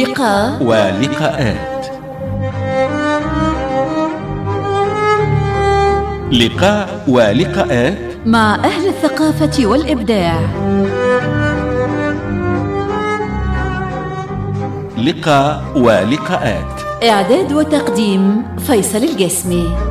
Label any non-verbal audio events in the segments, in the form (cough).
لقاء ولقاءات. لقاء ولقاءات. مع أهل الثقافة والإبداع. لقاء ولقاءات. إعداد وتقديم فيصل الجسمي.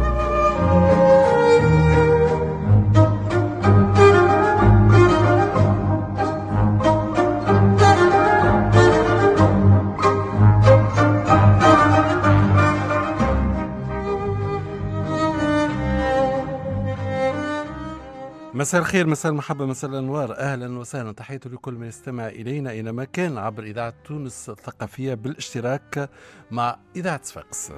مساء الخير مساء المحبة مساء الأنوار. أهلا وسهلا. تحياتي لكل من يستمع إلينا أينما كان عبر إذاعة تونس الثقافية بالاشتراك مع إذاعة صفاقس.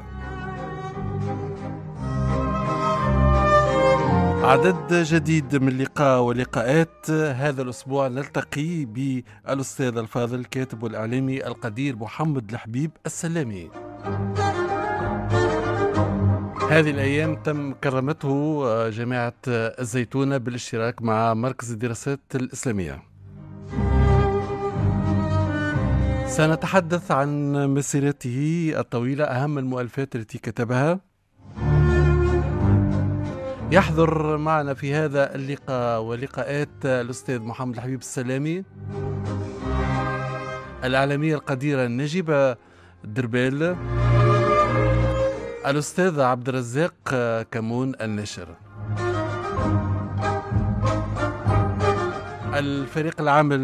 عدد جديد من لقاء ولقاءات. هذا الأسبوع نلتقي بالأستاذ الفاضل الكاتب والإعلامي القدير محمد الحبيب السلامي. هذه الأيام تم كرمته آه، جامعة الزيتونة بالاشتراك مع مركز الدراسات الإسلامية. سنتحدث عن مسيرته الطويلة أهم المؤلفات التي كتبها. يحضر معنا في هذا اللقاء ولقاءات الأستاذ محمد الحبيب السلامي الإعلامية القديرة نجيبة دربال. الأستاذ عبد الرزاق كمون النشر الفريق العامل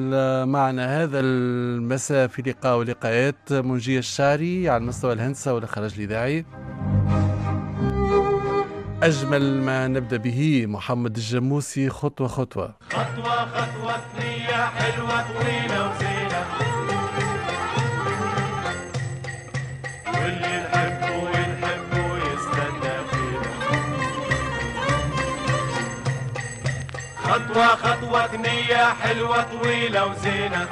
معنا هذا المساء في لقاء ولقاءات منجية الشعري على المستوى الهندسة والإخراج الإذاعي. أجمل ما نبدأ به محمد الجموسي خطوة خطوة. خطوة خطوة ثنية حلوة طويلة وزينة. خطوة خطوة ثنية حلوة طويلة وزينة.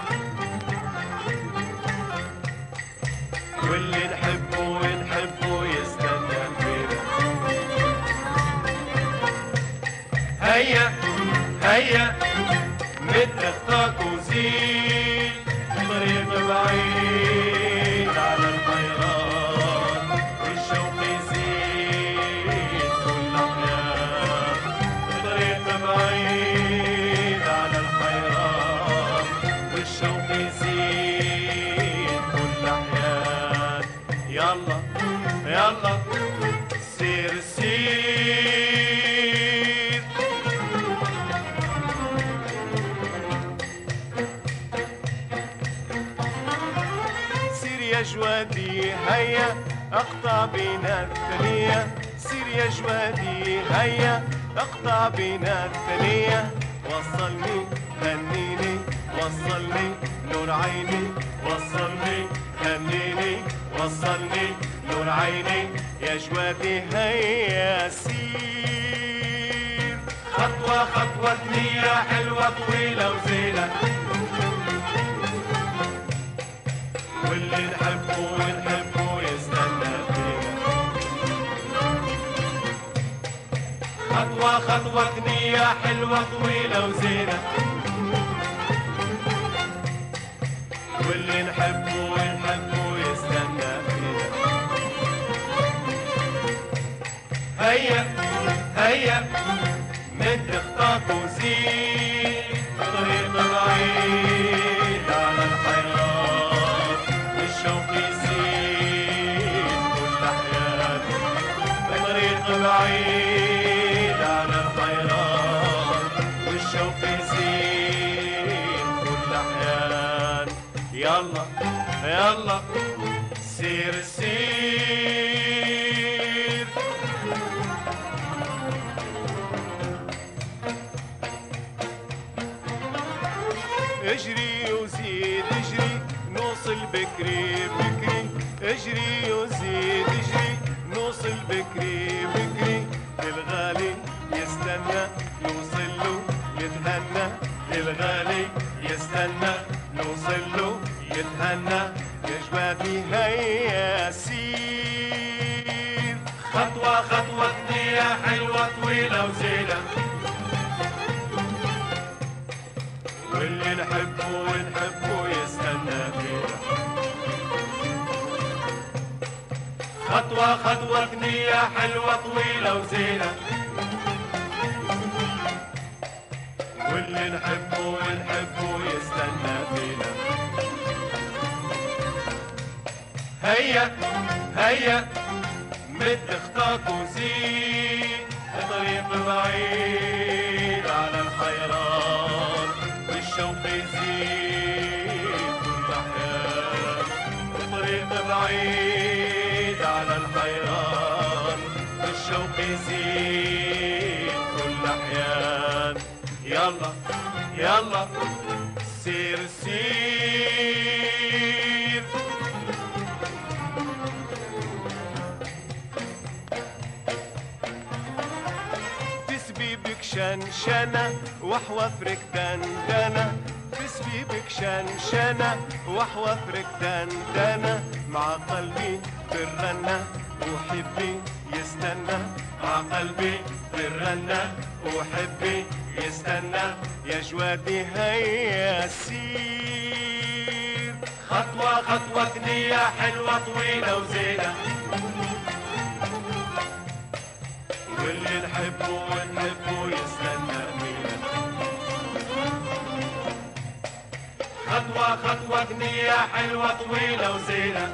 واللي نحبه ونحبه يستنى فينا. هيا هيا مد أختك وزيد طريق بعيد. هيا اقطع بينا الثنية. سير يا جوادي هيا اقطع بينا الثنية. وصلني هنيني وصلني نور عيني وصلني هنيني وصلني نور عيني. يا جوادي هيا سير. خطوة خطوة ثنية حلوة طويلة وزينة. واللي نحبه ونحبه خطوة خطوة ثنية حلوة طويلة وزينة. واللي نحبه ونحبه يستنى فينا. هيا هيا مد خطاك وزيد طريق بعيد على الحياة والشوق يزيد كل حياة طريق بعيد. يلا سير سير. اجري وزيد اجري نوصل بكري بكري. اجري وزيد اجري نوصل بكري. ونحبه يستنى فينا خطوة خطوة نية حلوة طويلة وزينة واللي نحبه ونحبه يستنى فينا هيا هيا مد خطاك وزيد طريق بعيد بعيد على الحيران والشوق يزيد كل أحيان. يلا يلا سير سير. تسبيبك شنشنة وحوافرك دندنة. تسبيبك شنشنة وحوافرك دندنة مع قلبي بالرنة وحبي يستنى. مع قلبي بالرنة وحبي يستنى. يا جوادي هيا سير خطوة خطوة نية حلوة طويلة وزينة. واللي نحبه ونحبه يستنى. خطوة خطوة نية حلوة طويلة وزينة.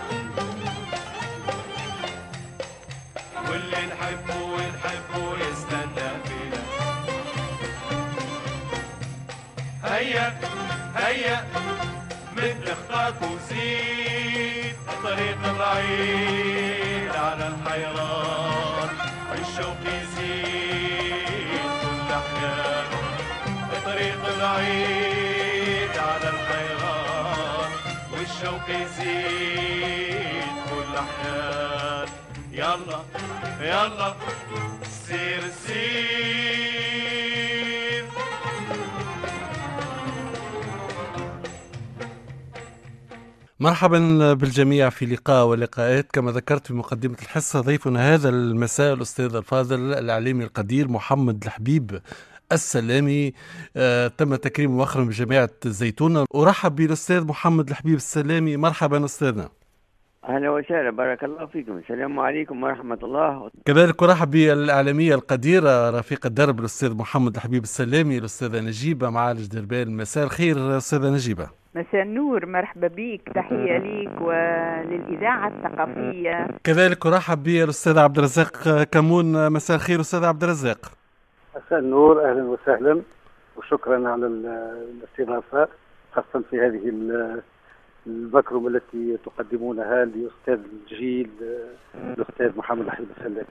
واللي نحبه ونحبه يستنى فينا. هيا هيا مثل خطاك وزيد طريق بعيد على الحيران. الشوق يزيد كل أحيان طريق بعيد والشوق يزيد كل أحيان يلا يلا سير سير. مرحبا بالجميع في لقاء ولقاءات. كما ذكرت في مقدمة الحصة ضيفنا هذا المساء الأستاذ الفاضل الإعلامي القدير محمد الحبيب. السلامي. آه تم تكريمه مؤخرا بجامعة الزيتونة أرحب بالأستاذ محمد الحبيب السلامي. مرحبا أستاذنا. أهلا وسهلا. بارك الله فيكم. السلام عليكم ورحمة الله. كذلك أرحب بالإعلامية القديرة رفيق الدرب الأستاذ محمد الحبيب السلامي الأستاذة نجيبة معالج دربان. مساء الخير أستاذة نجيبة. مساء النور. مرحبا بك. تحية ليك وللإذاعة الثقافية. كذلك أرحب بالأستاذ عبد الرزاق كمون. مساء الخير أستاذ عبد الرزاق. مساء النور أهلا وسهلا وشكرا على ال- الاستضافة خاصه في هذه ال- المكرمة التي تقدمونها لأستاذ الجيل الأستاذ محمد حبيب السلام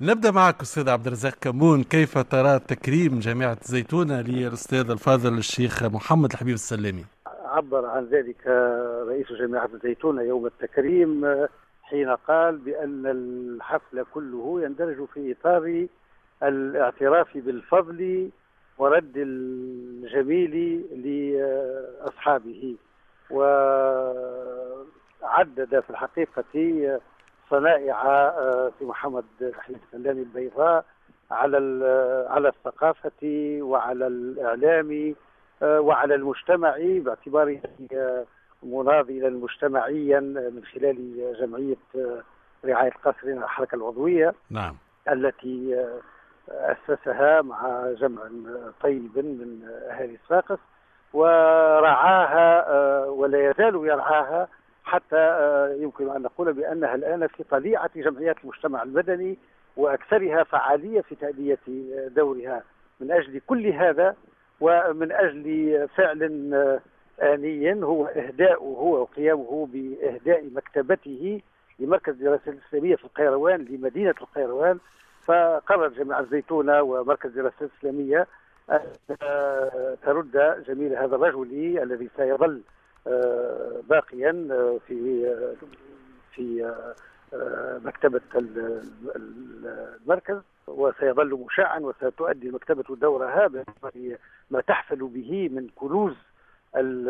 نبدأ معك أستاذ عبد الرزاق كمون. كيف ترى تكريم جامعة الزيتونة للأستاذ الفاضل الشيخ محمد الحبيب السلامي؟ عبر عن ذلك رئيس جامعة الزيتونه يوم التكريم حين قال بأن الحفل كله يندرج في إطار الاعتراف بالفضل ورد الجميل لأصحابه. وعدد في الحقيقة صنائع في محمد حبيب السلامي البيضاء على على الثقافة وعلى الإعلام وعلى المجتمع باعتباره مناضلا مجتمعيا من خلال جمعية رعاية قصر الحركة العضوية نعم. التي أسسها مع جمع طيب من أهالي صفاقس ورعاها آه، ولا يزال يرعاها حتى آه، يمكن أن نقول بأنها الآن في طليعة جمعيات المجتمع المدني وأكثرها فعالية في تأدية آه، دورها. من أجل كل هذا ومن أجل فعل آني هو إهداؤه وقيامه بإهداء مكتبته لمركز الدراسات الإسلامية في القيروان لمدينة القيروان. فقرر جامعة الزيتونة ومركز الدراسات الإسلامية أن آه، ترد جميل هذا الرجل الذي سيظل آه، باقيا آه، في في مكتبة ال- ال- المركز وسيظل مشاعا وستؤدي المكتبة دورها ما تحفل به من كنوز ال-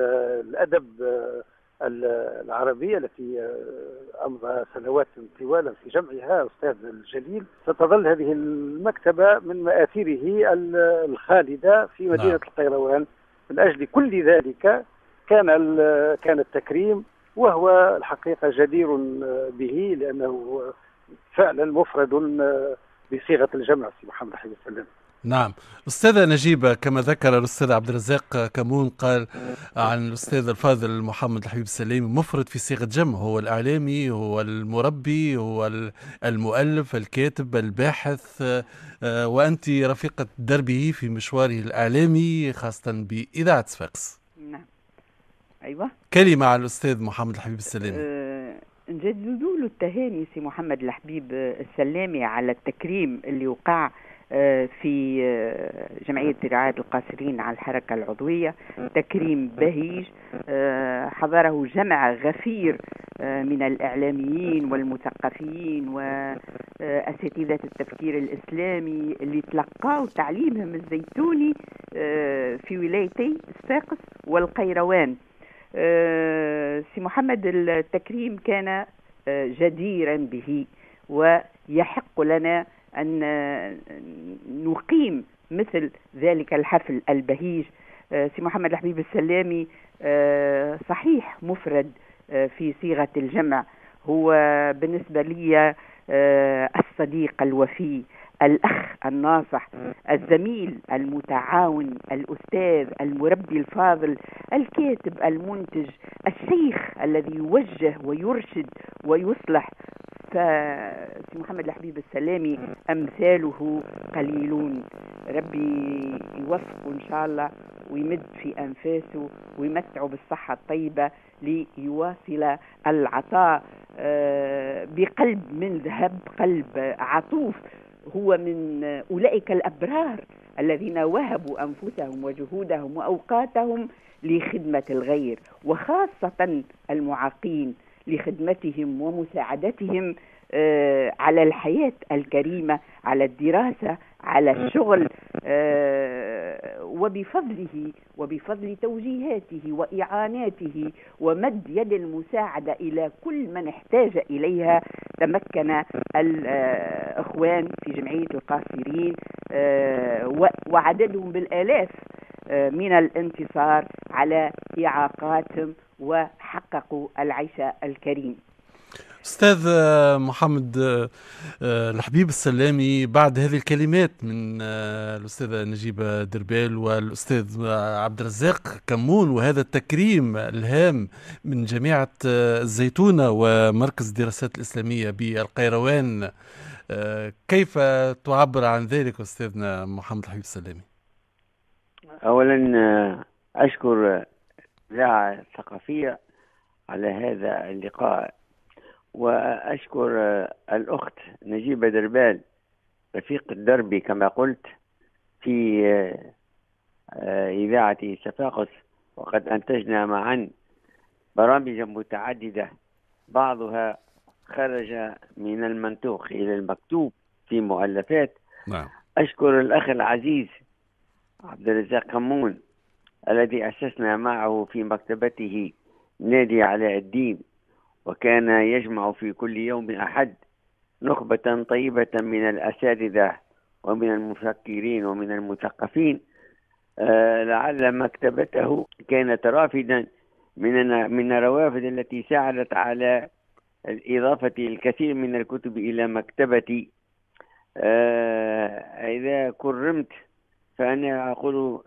الأدب ال- العربية التي آه، أمضى سنوات طوالا في جمعها أستاذ الجليل. ستظل هذه المكتبة من مآثره ال- الخالدة في مدينة نعم. القيروان. من أجل كل ذلك كان كان التكريم وهو الحقيقة جدير به لأنه فعلا مفرد آه، بصيغة الجمع سي محمد حبيب السلام. نعم. أستاذة نجيبة كما ذكر الأستاذ عبد الرزاق كمون قال عن الأستاذ الفاضل محمد الحبيب السلامي مفرد في صيغة جمع هو الإعلامي هو المربي هو المؤلف الكاتب الباحث آه، وأنت رفيقة دربه في مشواره الإعلامي خاصة بإذاعة صفاقس نعم. أيوة. كلمة على الأستاذ محمد الحبيب السلامي أه نجددوا له التهاني سي محمد الحبيب السلامي على التكريم اللي وقع آه، في آه، جمعية رعاية القاصرين على الحركة العضوية تكريم بهيج آه، حضره جمع غفير من الإعلاميين والمثقفين وأساتذة التفكير الإسلامي اللي تلقاوا تعليمهم الزيتوني في ولايتي صفاقس والقيروان. سي محمد التكريم كان جديرا به ويحق لنا أن نقيم مثل ذلك الحفل البهيج. آه، سي محمد الحبيب السلامي آه، صحيح مفرد آه، في صيغة الجمع. هو بالنسبة لي الصديق الوفي الأخ الناصح الزميل المتعاون الأستاذ المربي الفاضل الكاتب المنتج الشيخ الذي يوجه ويرشد ويصلح فسي محمد الحبيب السلامي أمثاله قليلون. ربي يوفقه إن شاء الله ويمد في أنفاسه ويمتعه بالصحة الطيبة ليواصل العطاء. آه، بقلب من ذهب قلب عطوف. هو من أولئك الأبرار الذين وهبوا أنفسهم وجهودهم وأوقاتهم لخدمة الغير وخاصة المعاقين. لخدمتهم ومساعدتهم آه، على الحياة الكريمة على الدراسة على الشغل آه، وبفضله وبفضل توجيهاته وإعاناته ومد يد المساعدة إلى كل من احتاج إليها. تمكن الإخوان في جمعية القاصرين آه، وعددهم بالآلاف من الانتصار على إعاقاتهم وحققوا العيش الكريم أستاذ محمد آه، الحبيب السلامي بعد هذه الكلمات من آه، الأستاذة نجيبة دربال والأستاذ عبد الرزاق كمون وهذا التكريم الهام من جامعة آه، الزيتونة ومركز الدراسات الإسلامية بالقيروان كيف تعبر عن ذلك أستاذنا محمد الحبيب السلامي؟ اولا أشكر الاذاعه الثقافية على هذا اللقاء وأشكر الأخت نجيبة دربال رفيق الدربي كما قلت في آه، إذاعة صفاقس وقد أنتجنا معا برامج متعددة بعضها خرج من المنطوق إلى المكتوب في مؤلفات نعم. أشكر الأخ العزيز عبد الرزاق كمون الذي أسسنا معه في مكتبته نادي علاء الدين وكان يجمع في كل يوم أحد نخبة طيبة من الأساتذة ومن المفكرين ومن المثقفين. آه لعل مكتبته كانت رافدا من من الروافد التي ساعدت على إضافة الكثير من الكتب إلى مكتبتي. آه إذا كرمت فأنا أقول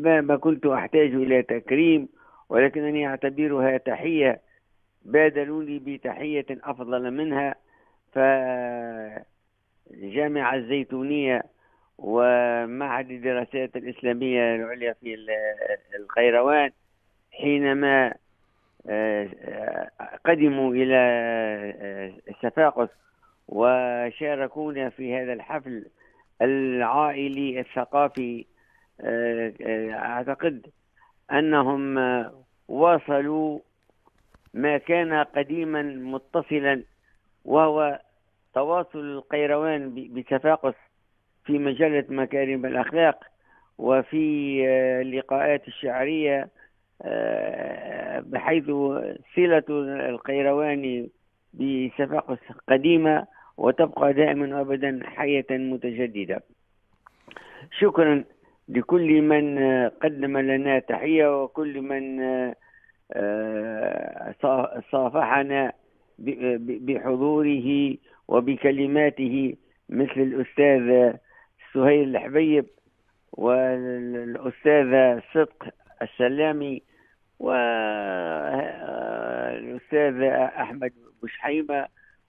ما كنت أحتاج إلى تكريم ولكنني أعتبرها تحية بادلوني بتحية أفضل منها. فالجامعة الزيتونية ومعهد الدراسات الإسلامية العليا في القيروان حينما آه، قدموا إلى الصفاقس وشاركونا في هذا الحفل العائلي الثقافي آه، آه، أعتقد أنهم واصلوا ما كان قديما متصلا وهو تواصل القيروان بتفاقس في مجلة مكارم الأخلاق وفي اللقاءات آه، الشعرية آه، بحيث صلة القيروان بصفاقس قديمة. وتبقى دائما أبدا حية متجددة. شكرا لكل من قدم لنا تحية وكل من آه، صافحنا ب- ب- بحضوره وبكلماته مثل الأستاذ سهيل الحبيب والأستاذ صدق السلامي والأستاذ أحمد بوشحيمة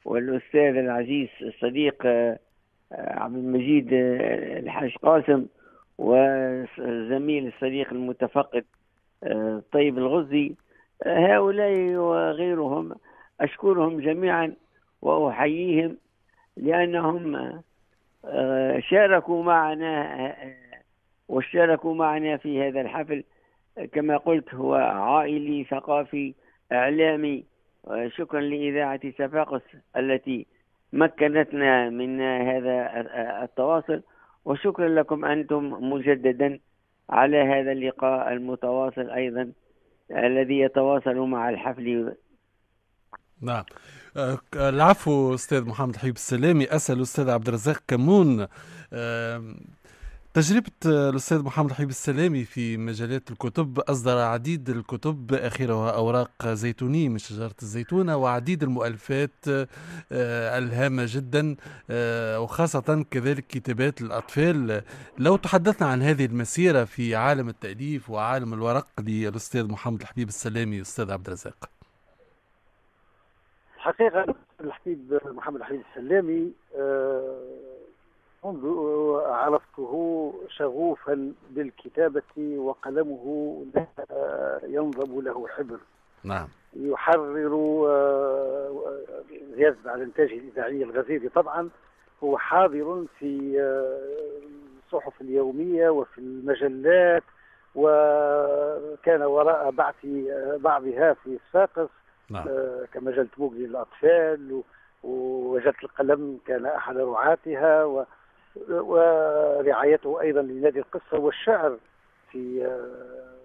والأستاذ العزيز الصديق آه، عبد المجيد آه، الحاج قاسم والزميل الصديق المتفقد آه، طيب الغزي آه، هؤلاء وغيرهم أشكرهم جميعا وأحييهم لأنهم آه، شاركوا معنا آه، واشتركوا معنا في هذا الحفل. كما قلت هو عائلي ثقافي إعلامي آه، شكرا لإذاعة صفاقس التي مكنتنا من هذا التواصل وشكرا لكم أنتم مجددا على هذا اللقاء المتواصل أيضا الذي يتواصل مع الحفل. نعم. آه، العفو أستاذ محمد حبيب السلامي أسأل الاستاذ عبد الرزاق كمون آه، تجربة آه، الأستاذ محمد حبيب السلامي في مجالات الكتب أصدر عديد الكتب آخرها أوراق زيتونية من شجرة الزيتونة وعديد المؤلفات آه، الهامة جدا آه، وخاصة كذلك كتابات الأطفال. لو تحدثنا عن هذه المسيرة في عالم التأليف وعالم الورق للأستاذ محمد الحبيب السلامي أستاذ عبد الرزاق. الحقيقة الحبيب محمد الحبيب السلامي آه، منذ عرفته شغوفا بالكتابة وقلمه لا ينضب له حبر. نعم. يحرر زيادة على إنتاجه الإذاعي الغزير. طبعا هو حاضر في آه، الصحف اليومية وفي المجلات وكان وراء بعث آه، بعضها في صفاقس نعم. آه، كمجلة موج للأطفال و- ومجلة القلم كان أحد رعاتها و- ورعايته أيضا لنادي القصة. والشعر في آه،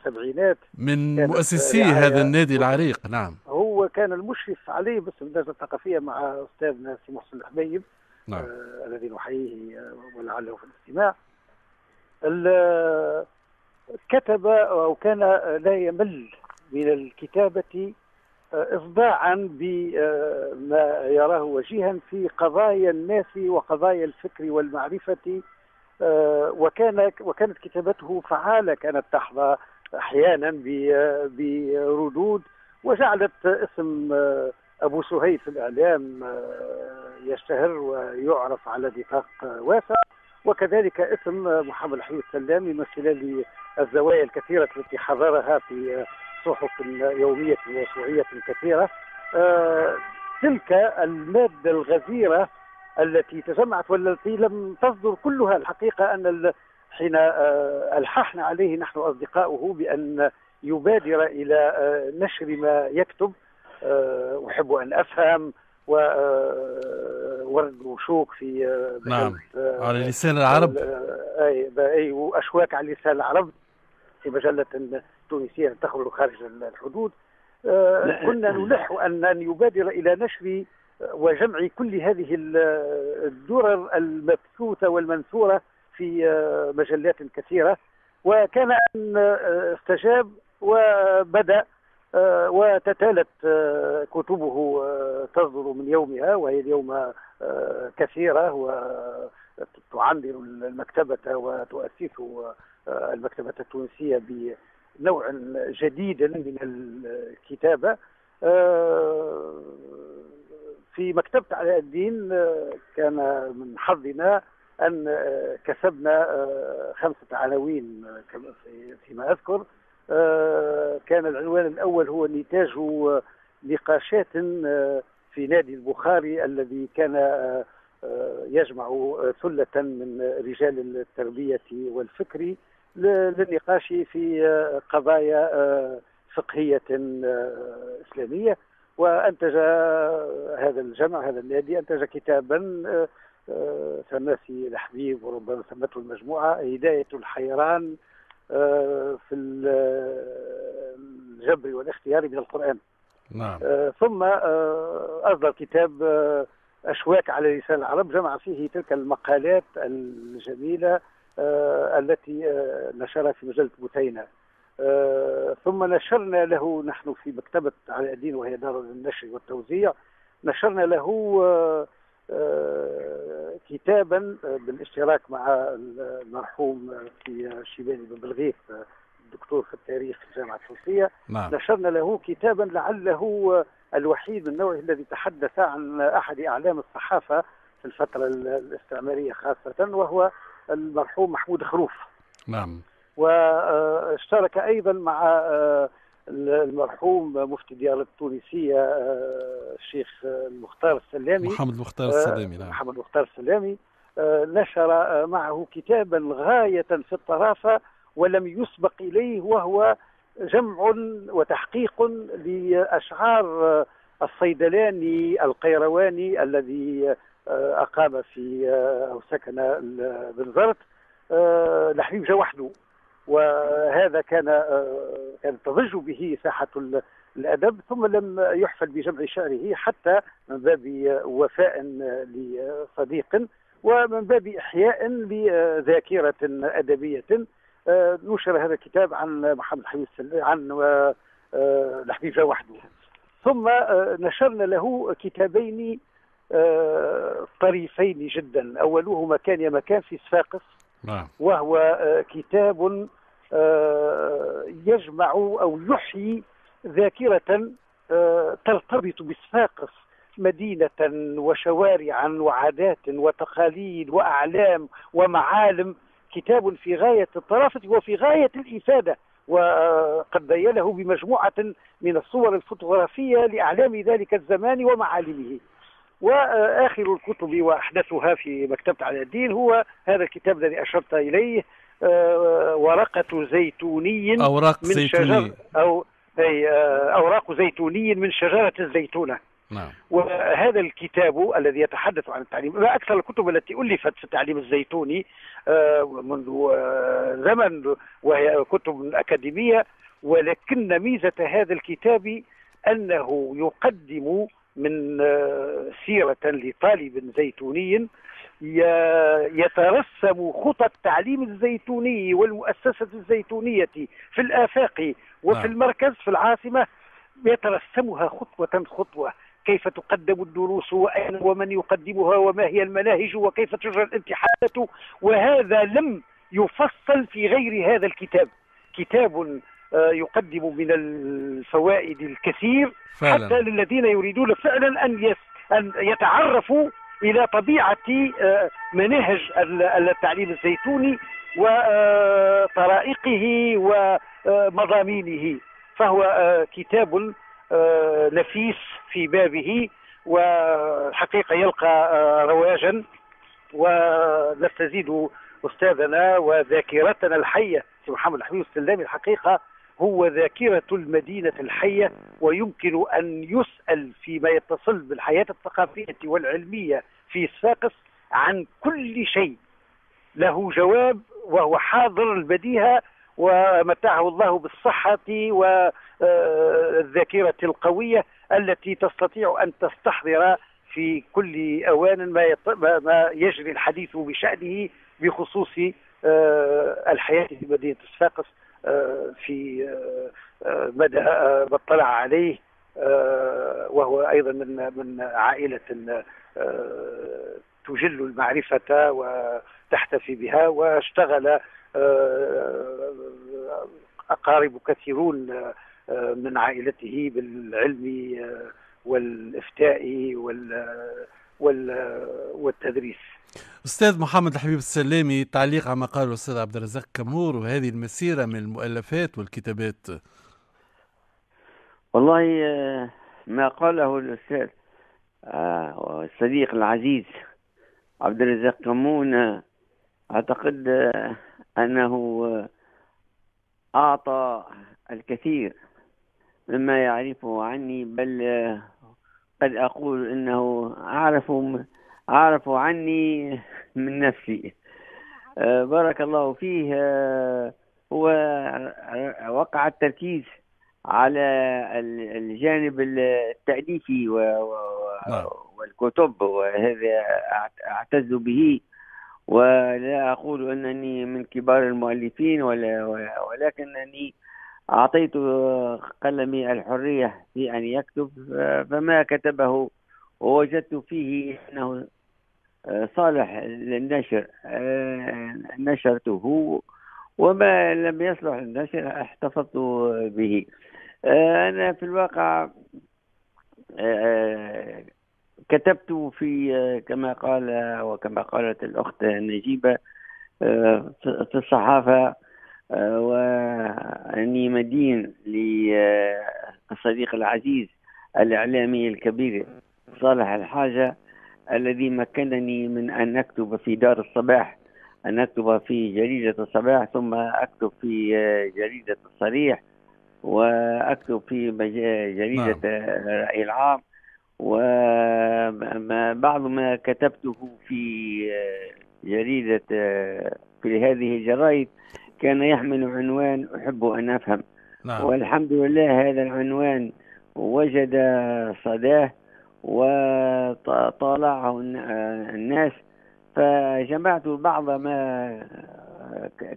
السبعينات من مؤسسي هذا النادي العريق نعم. هو كان المشرف عليه بس اللجنة الثقافية مع أستاذنا سي محسن الحبيب نعم. آه، الذي نحييه آه، ولعله في الاستماع. ال- كتب أو كان لا يمل من الكتابة آه، إصداعا بما يراه وجيها في قضايا الناس وقضايا الفكر والمعرفة آه، وكان وكانت كتابته فعالة كانت تحظى أحيانا بردود وجعلت اسم آه، أبو سهيل في الإعلام آه، يشتهر ويعرف على نطاق آه، واسع وكذلك اسم آه، محمد الحبيب السلامي من خلال الزوايا الكثيرة التي حضرها في آه، صحف يومية وأسبوعية كثيرة. آه، تلك المادة الغزيرة التي تجمعت والتي لم تصدر كلها. الحقيقة أن حين آه، ألححنا عليه نحن أصدقاؤه بأن يبادر إلى آه، نشر ما يكتب. أحب أن أفهم وورد وشوك في نعم. على لسان العرب. أي أي وأشواك على لسان العرب في مجلة تونسية تخرج خارج الحدود آه،. كنا نلح أن يبادر إلى نشر وجمع كل هذه ال- الدرر المبثوثة والمنثورة في آه، مجلات كثيرة وكان أن آه، استجاب وبدأ وتتالت كتبه تصدر من يومها وهي اليوم كثيرة وتعمر المكتبة وتؤسس المكتبة التونسية بنوع جديد من الكتابة آه، في مكتبة علاء الدين آه، كان من حظنا أن آه، كسبنا خمسة عناوين فيما أذكر. آه، كان العنوان الأول هو نتاج نقاشات في نادي البخاري الذي كان يجمع ثلة من رجال التربية والفكر. للنقاش في آه، قضايا آه، فقهية آه، إسلامية. وأنتج هذا الجمع هذا النادي أنتج كتابا سي الحبيب وربما سمته المجموعة هداية الحيران في ال- الجبر والاختيار من القرآن. نعم. ثم أصدر كتاب أشواك على لسان العرب جمع فيه تلك المقالات الجميلة التي آه، نشرها في مجلة بثينة آه، ثم نشرنا له نحن في مكتبة على الدين وهي دار النشر والتوزيع نشرنا له آه، آه، كتابا بالاشتراك مع المرحوم في شيباني بن بلغيث الدكتور في التاريخ في الجامعة التونسية. نعم. نشرنا له كتابا لعله الوحيد من نوعه الذي تحدث عن أحد أعلام الصحافة في الفترة الاستعمارية خاصة وهو المرحوم محمود خروف. نعم. واشترك أيضا مع آه، المرحوم مفتي ديار التونسية آه، الشيخ المختار السلامي. محمد مختار آه، السلامي نعم. محمد مختار السلامي. نشر معه كتابا غاية في الطرافة ولم يسبق إليه وهو جمع وتحقيق لأشعار الصيدلاني القيرواني الذي أقام في أو سكن بنزرت لحبيب جا وحده. وهذا كان آه، كانت تضج به ساحة الأدب ثم لم يحفل بجمع شعره حتى من باب وفاء لصديق ومن باب إحياء لذاكرة أدبية. آه، نشر هذا الكتاب عن محمد حبيب عن الحبيب آه، وحده. ثم نشرنا له كتابين طريفين جدا. أولهما كان يا مكان في صفاقس نعم. وهو آه، كتاب آه، يجمع أو يحيي ذاكرة آه، ترتبط بصفاقس مدينة وشوارعا وعادات وتقاليد وأعلام ومعالم. كتاب في غاية الطرافة وفي غاية الإفادة وقد بينه بمجموعة من الصور الفوتوغرافية لأعلام ذلك الزمان ومعالمه. وآخر الكتب وأحدثها في مكتبة على الدين هو هذا الكتاب الذي أشرت إليه آه، ورقة زيتوني أوراق من زيتوني. شجر أو أي آه، أوراق زيتوني من شجرة الزيتونة. نعم. وهذا الكتاب الذي يتحدث عن التعليم ما أكثر الكتب التي ألفت في التعليم الزيتوني آه، منذ زمن وهي كتب أكاديمية ولكن ميزة هذا الكتاب أنه يقدم من آه، سيرة لطالب زيتوني يترسم خطى التعليم الزيتوني والمؤسسة الزيتونية في الآفاق وفي نعم. المركز في العاصمة يترسمها خطوة خطوة. كيف تقدم الدروس وأين ومن يقدمها وما هي المناهج وكيف تجرى الامتحانات؟ وهذا لم يفصل في غير هذا الكتاب. كتاب يقدم من الفوائد الكثير فعلا. حتى للذين يريدون فعلا أن يس أن يتعرفوا إلى طبيعة آه، مناهج التعليم الزيتوني وطرائقه ومضامينه فهو كتاب نفيس في بابه والحقيقة يلقى رواجا. ونستزيد أستاذنا وذاكرتنا الحية محمد الحبيب السلامي الحقيقة. هو ذاكرة المدينة الحية ويمكن أن يسأل فيما يتصل بالحياة الثقافية والعلمية في صفاقس عن كل شيء. له جواب وهو حاضر البديهة ومتعه الله بالصحة والذاكرة القوية التي تستطيع أن تستحضر في كل أوان ما, ما يجري الحديث بشأنه بخصوص آه، الحياة في مدينة صفاقس في مدى ما اطلع عليه وهو أيضا من من عائلة تجل المعرفة وتحتفي بها واشتغل أقارب كثيرون من عائلته بالعلم والإفتاء والتدريس. أستاذ محمد الحبيب السلامي تعليق على ما قال الأستاذ عبد الرزاق كمور وهذه المسيرة من المؤلفات والكتابات. والله آه، ما قاله الأستاذ آه، الصديق العزيز عبد الرزاق كمون آه، أعتقد أنه أعطى الكثير مما يعرفه عني بل قد أقول أنه أعرف أعرف عني من نفسي. آه، بارك الله فيه آه، هو وقع التركيز على الجانب التأليفي نعم. والكتب وهذا أعتز به. ولا أقول أنني من كبار المؤلفين ولا ولكنني أعطيت قلمي الحرية في أن يكتب فما كتبه. ووجدت فيه أنه صالح للنشر نشرته وما لم يصلح للنشر احتفظت به. أنا في الواقع كتبت في كما قال وكما قالت الأخت نجيبة في الصحافة وأني مدين للصديق العزيز الإعلامي الكبير صالح الحاجة الذي مكنني من أن أكتب في دار الصباح أن أكتب في جريدة الصباح ثم أكتب في جريدة الصريح وأكتب في جريدة نعم. الرأي العام وبعض ما كتبته في جريدة في هذه الجرائد كان يحمل عنوان أحب أن أفهم نعم. والحمد لله هذا العنوان وجد صداه وطالعه الناس. فجمعت بعض ما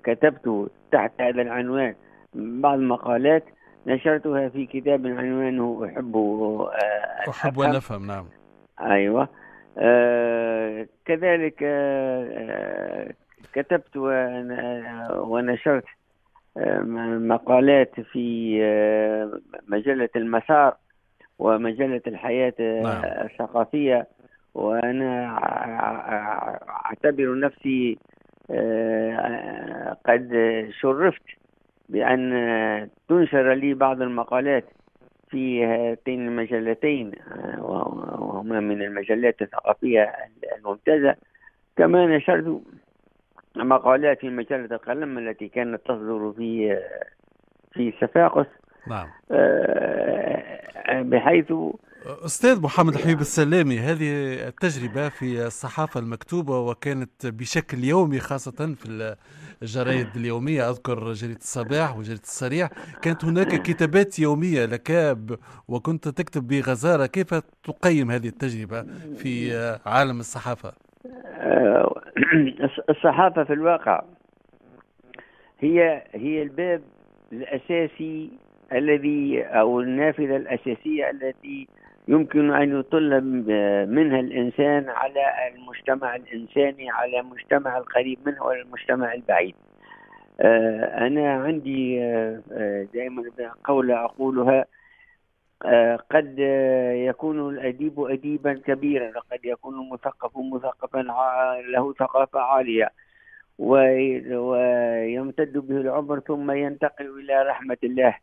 كتبت تحت هذا العنوان. بعض المقالات نشرتها في كتاب عنوانه أحب أحب أن أفهم. نعم. أيوة. آه كذلك آه كتبت ونشرت آه مقالات في آه مجلة المسار. ومجلة الحياة نعم. الثقافية. وأنا أعتبر نفسي قد شرفت بأن تنشر لي بعض المقالات في هاتين المجلتين وهما من المجلات الثقافية الممتازة. كما نشرت مقالات في مجلة القلم التي كانت تصدر في في صفاقس. نعم. بحيث أستاذ محمد الحبيب السلامي هذه التجربة في الصحافة المكتوبة وكانت بشكل يومي خاصة في الجرائد اليومية أذكر جريدة الصباح وجريدة الصريح كانت هناك (coughs) كتابات يومية لك وكنت تكتب بغزارة. كيف تقيم هذه التجربة في عالم الصحافة؟ (coughs) الصحافة في الواقع هي هي الباب الأساسي الذي أو النافذة الأساسية التي يمكن أن يطل منها الإنسان على المجتمع الإنساني على المجتمع القريب منه والمجتمع البعيد. أنا عندي دائما قولة أقولها قد يكون الأديب أديبا كبيرا وقد يكون المثقف مثقفا له ثقافة عالية ويمتد به العمر ثم ينتقل إلى رحمة الله.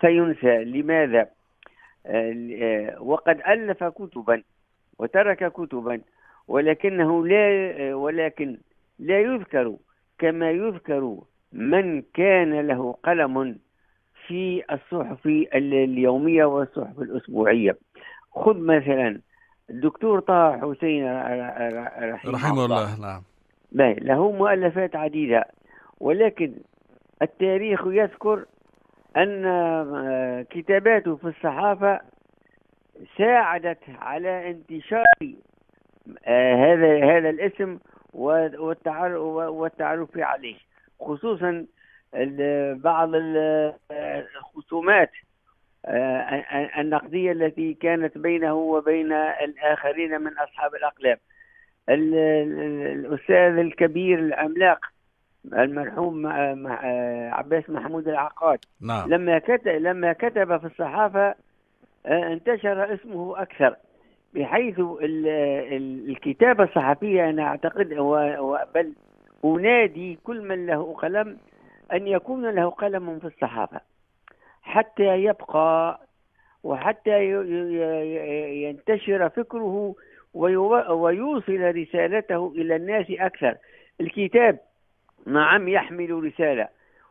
فينسى لماذا؟ وقد ألف كتبا وترك كتبا ولكنه لا ولكن لا يذكر كما يذكر من كان له قلم في الصحف اليومية والصحف الأسبوعية. خذ مثلا الدكتور طه حسين رحمه, رحمه الله. نعم. له مؤلفات عديدة ولكن التاريخ يذكر أن كتاباته في الصحافة ساعدت على انتشار هذا هذا الاسم والتعرف عليه خصوصا بعض الخصومات النقدية التي كانت بينه وبين الآخرين من أصحاب الأقلام. الأستاذ الكبير العملاق المرحوم عباس محمود العقاد نعم. لما كتب لما كتب في الصحافة انتشر اسمه أكثر بحيث الكتابة الصحفية أنا أعتقد بل أنادي كل من له قلم أن يكون له قلم في الصحافة حتى يبقى وحتى ينتشر فكره ويوصل رسالته إلى الناس أكثر الكتاب نعم يحمل رسالة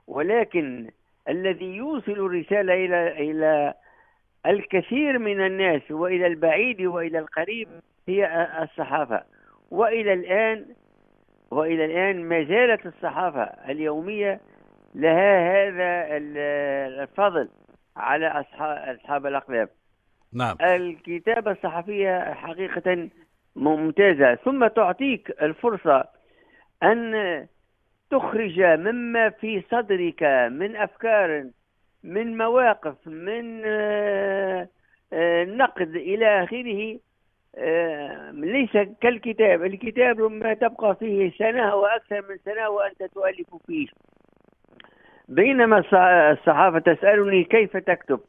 ولكن الذي يوصل الرسالة إلى إلى الكثير من الناس وإلى البعيد وإلى القريب هي الصحافة. وإلى الآن وإلى الآن ما زالت الصحافة اليومية لها هذا الفضل على أصحاب, أصحاب الأقلام نعم. الكتابة الصحفية حقيقة ممتازة. ثم تعطيك الفرصة أن تخرج مما في صدرك من أفكار من مواقف من آه، آه، نقد إلى آخره. آه، ليس كالكتاب. الكتاب ربما تبقى فيه سنة وأكثر من سنة وأنت تؤلف فيه. بينما الص- الصحافة تسألني كيف تكتب.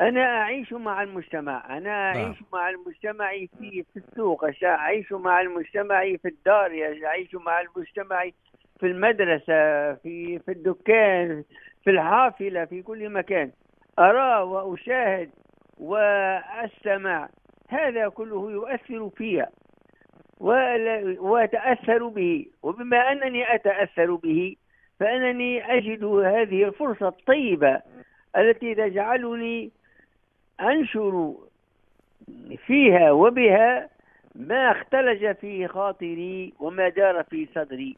أنا أعيش مع المجتمع. أنا أعيش مع المجتمع في في السوق. أعيش مع المجتمع في الدار. أعيش مع المجتمع في المدرسة في في الدكان في الحافلة في كل مكان. أرى وأشاهد وأستمع. هذا كله يؤثر فيها وأتأثر به. وبما أنني أتأثر به فأنني أجد هذه الفرصة الطيبة التي تجعلني أنشر فيها وبها ما اختلج في خاطري وما دار في صدري.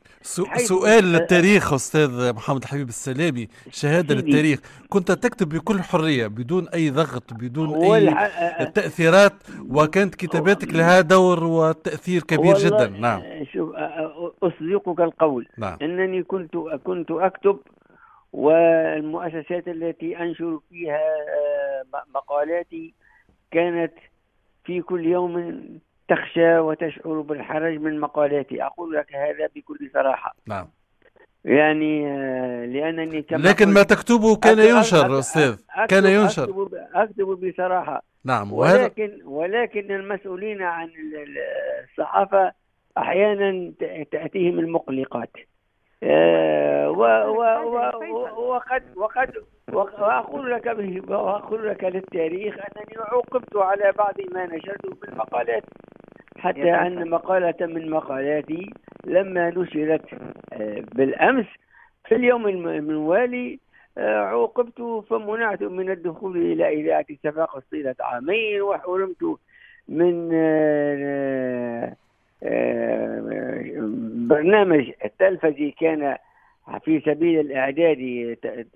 سؤال للتاريخ أستاذ محمد الحبيب السلامي شهادة سيدي. للتاريخ. كنت تكتب بكل حرية بدون أي ضغط بدون أي والح- تأثيرات وكانت كتاباتك لها دور وتأثير كبير جدا. نعم. شوف أصدقك القول. نعم. أنني كنت كنت أكتب والمؤسسات التي أنشر فيها آه، مقالاتي كانت في كل يوم تخشى وتشعر بالحرج من مقالاتي. أقول لك هذا بكل صراحة. نعم. يعني آه، لأنني كما لكن ما تكتبه كان أكتب- ينشر أكتب- أستاذ. أكتب- كان ينشر. أكتب, أكتب بصراحة. نعم وهذا ولكن ولكن المسؤولين عن ال- ال- الصحافة أحيانا تأتيهم المقلقات. وقد وقد وق- وأقول لك به- وأقول لك للتاريخ أنني عوقبت على بعض ما نشرته من مقالات حتى يا أن مقالة من مقالاتي لما نشرت آه، بالأمس في اليوم الم- الموالي آه، عوقبت فمنعت من الدخول إلى إذاعة صفاقس طيلة عامين وحرمت من آه، آه، برنامج التلفزي كان في سبيل الإعداد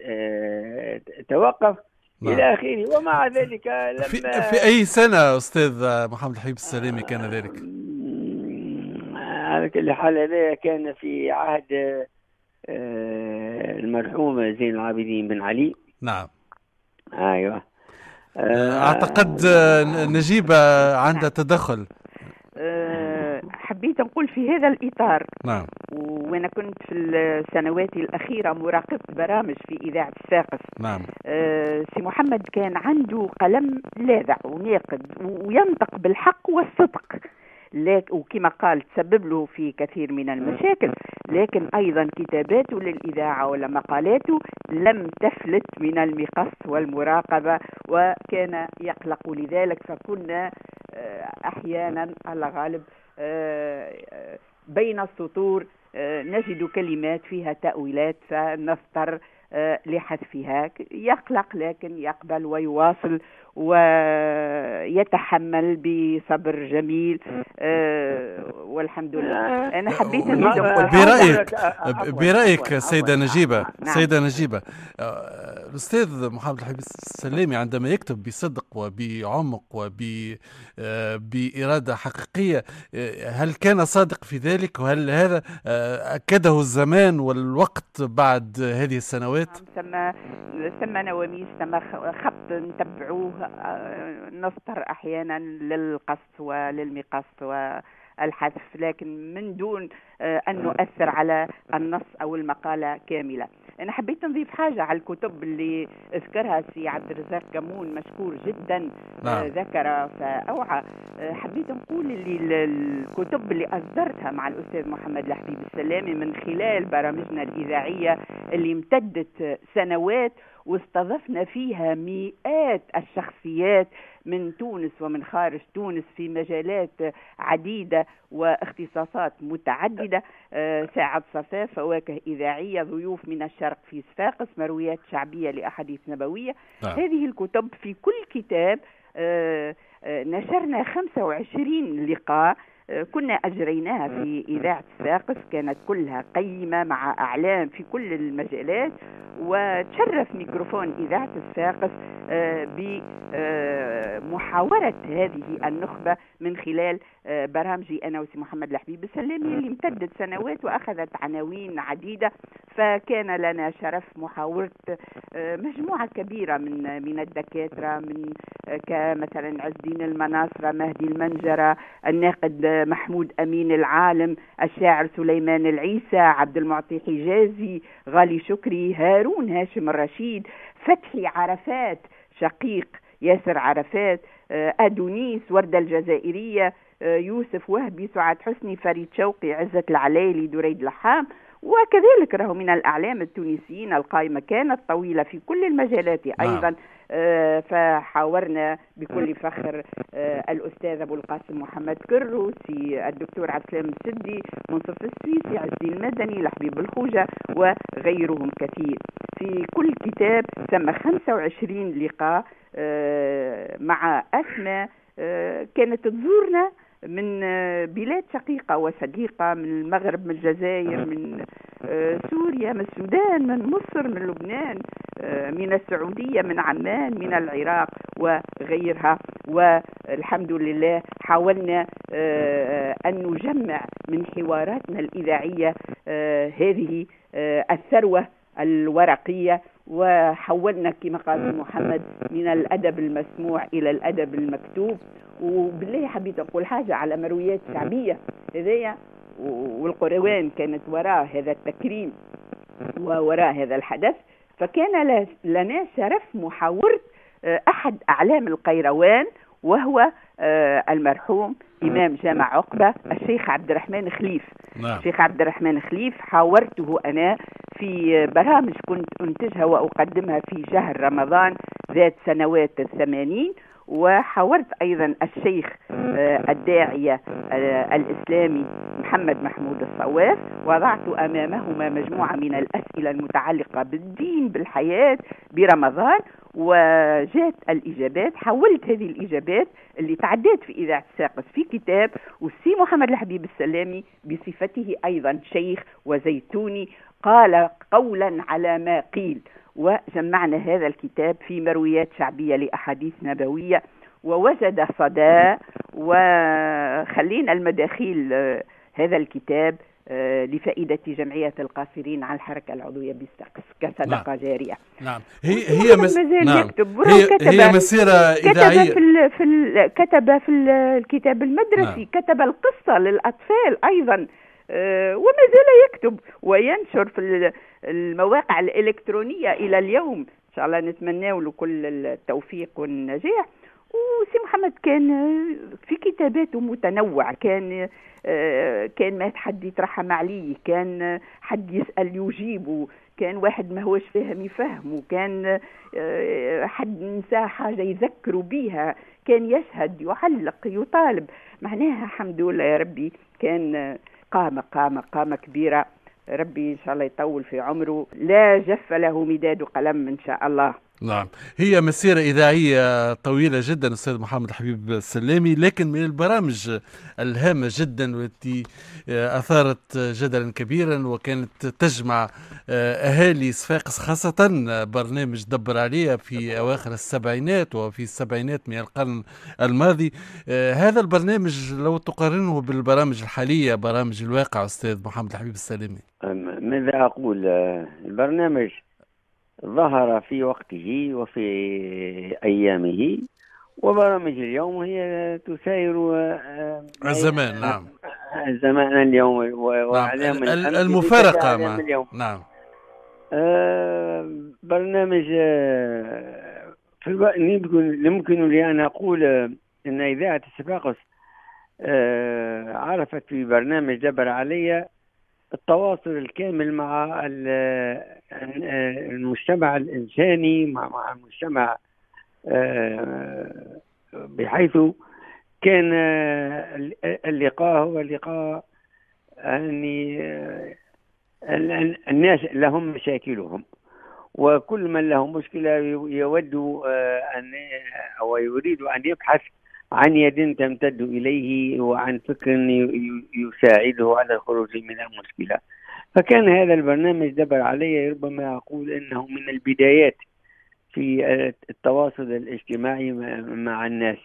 آه، توقف نعم. إلى آخره ومع ذلك في, لما في أي سنة أستاذ محمد الحبيب السلامي كان ذلك؟ على كل حال هذا كان في عهد آه، المرحوم زين العابدين بن علي. نعم. أيوه. آه، أعتقد آه، نجيبة عندها تدخل. حبيت نقول في هذا الإطار. نعم. وأنا كنت في السنوات الأخيرة مراقبة برامج في إذاعة الساقس. نعم. أه، سي محمد كان عنده قلم لاذع وناقد وينطق بالحق والصدق. لك وكما قال تسبب له في كثير من المشاكل. لكن أيضا كتاباته للإذاعة ولا مقالاته لم تفلت من المقص والمراقبة وكان يقلق. لذلك فكنا آه، أحيانا على غالب آه، آه، بين السطور نجد كلمات فيها تأويلات فنضطر لحذفها يقلق لكن يقبل ويواصل ويتحمل بصبر جميل. آه، والحمد لله. أنا حبيت أزيد ما- نقول برأيك عفواً، برأيك نعم. آه، الأستاذ محمد الحبيب السلامي عندما يكتب بصدق وبعمق وبإرادة حقيقية آه، هل كان صادق في ذلك وهل هذا آه، أكده الزمان والوقت بعد هذه السنوات ثم ثم نواميس ثم خط نتبعوه آه، نضطر أحيانا للقص وللمقص والحذف لكن من دون آه، أن نؤثر على النص أو المقالة كاملة. أنا حبيت نضيف حاجة على الكتب اللي ذكرها سي عبد الرزاق كمون مشكور جدا آه، نعم. ذكر فأوعى آه، حبيت نقول اللي ال- الكتب اللي أصدرتها مع الأستاذ محمد الحبيب السلامي من خلال برامجنا الإذاعية اللي امتدت سنوات واستضفنا فيها مئات الشخصيات من تونس ومن خارج تونس في مجالات عديدة واختصاصات متعددة. آه، ساعة صفاء فواكه إذاعية ضيوف من الشرق في صفاقس مرويات شعبية لأحاديث نبوية. نعم. هذه الكتب في كل كتاب آه، آه، نشرنا 25 لقاء. كنا أجريناها في إذاعة صفاقس كانت كلها قيمة مع أعلام في كل المجالات وتشرف ميكروفون إذاعة صفاقس آه، بمحاورة هذه النخبة من خلال برامجي أنا وسي محمد الحبيب السلامي اللي امتدت سنوات وأخذت عناوين عديدة فكان لنا شرف محاورة آه، مجموعة كبيرة من من الدكاترة من آه، كمثلا عز الدين المناصرة مهدي المنجرة الناقد محمود أمين العالم الشاعر سليمان العيسى عبد المعطي حجازي غالي شكري هارون هاشم الرشيد فتحي عرفات شقيق ياسر عرفات آه، أدونيس وردة الجزائرية يوسف وهبي سعاد حسني فريد شوقي عزة العلايلي دريد لحام وكذلك راهو من الأعلام التونسيين القائمة كانت طويلة في كل المجالات نعم. أيضا آه، فحاورنا بكل فخر آه، الأستاذ أبو القاسم محمد كروسي الدكتور عبد السلام السدي منصف السويسي عز الدين المدني لحبيب الخوجة وغيرهم كثير. في كل كتاب ثم 25 لقاء آه، مع أسماء آه، كانت تزورنا من آه، بلاد شقيقة وصديقة من المغرب من الجزائر من آه، سوريا من السودان من مصر من لبنان آه، من السعودية من عمان من العراق وغيرها. والحمد لله حاولنا أن نجمع من حواراتنا الإذاعية هذه الثروة الورقية وحولنا كما قال محمد من الأدب المسموع إلى الأدب المكتوب. وبالله حبيت أقول حاجة على مرويات شعبية. هذايا والقروان كانت وراء هذا التكريم ووراء هذا الحدث. فكان لنا شرف محاورة آه، أحد أعلام القيروان وهو آه، المرحوم إمام جامع عقبة الشيخ عبد الرحمن خليف. نعم. الشيخ عبد الرحمن خليف حاورته أنا في برامج كنت أنتجها وأقدمها في شهر رمضان ذات سنوات الثمانين وحاورت أيضا الشيخ آه، الداعية آه، الإسلامي محمد محمود الصواف. وضعت أمامهما مجموعة من الأسئلة المتعلقة بالدين بالحياة برمضان. وجاءت الإجابات حولت هذه الإجابات اللي تعديت في إذاعة ساقس في كتاب والسي محمد الحبيب السلامي بصفته أيضا شيخ وزيتوني قال قولا على ما قيل. وجمعنا هذا الكتاب في مرويات شعبية لأحاديث نبوية ووجد صدى وخلينا المداخيل آه، هذا الكتاب لفائدة جمعية القاصرين على الحركة العضوية بالسقس كصدقة جارية. نعم. هي هي مس... نعم. يكتب؟ هي, كتب هي مسيرة كتب إذاعية. في ال في ال كتب في ال- الكتاب المدرسي نعم. كتب القصة للأطفال أيضا آه، وما زال يكتب وينشر في ال- المواقع الإلكترونية إلى اليوم. إن شاء الله نتمنى له كل التوفيق والنجاح. وسي محمد كان في كتاباته متنوع كان آه، كان ما حد يترحم عليه كان حد يسأل يجيبه كان واحد ما هوش فاهم يفهمه كان آه، حد نسى حاجة يذكروا بيها كان يشهد يعلق يطالب. معناها الحمد لله يا ربي كان قامة قامة قامة كبيرة. ربي إن شاء الله يطول في عمره. لا جف له مداد قلم إن شاء الله. نعم. هي مسيرة إذاعية طويلة جدا أستاذ محمد الحبيب السلامي لكن من البرامج الهامة جدا والتي أثارت جدلا كبيرا وكانت تجمع أهالي صفاقس خاصة برنامج دبر عليها في أواخر السبعينات وفي السبعينات من القرن الماضي. هذا البرنامج لو تقارنه بالبرامج الحالية برامج الواقع أستاذ محمد الحبيب السلامي. ماذا أقول؟ البرنامج ظهر في وقته وفي أيامه وبرامج اليوم هي تساير آه، ما- الزمان نعم. زمان اليوم نعم وأعلام الأمس المفارقة مع اليوم. نعم. آه، برنامج آه، في الوقت يمكن يمكن لي أن أقول آه، أن إذاعة الصفاقس آه، عرفت في برنامج دبر علي التواصل الكامل مع ال- المجتمع الإنساني مع مع المجتمع آه، بحيث كان اللقاء هو لقاء يعني آه، ال- ال- الناس لهم مشاكلهم. وكل من له مشكلة يود آه، أن أو يريد أن يبحث عن يد تمتد إليه وعن فكر يساعده على الخروج من المشكلة. فكان هذا البرنامج دبر علي ربما أقول أنه من البدايات في التواصل الاجتماعي مع- الناس.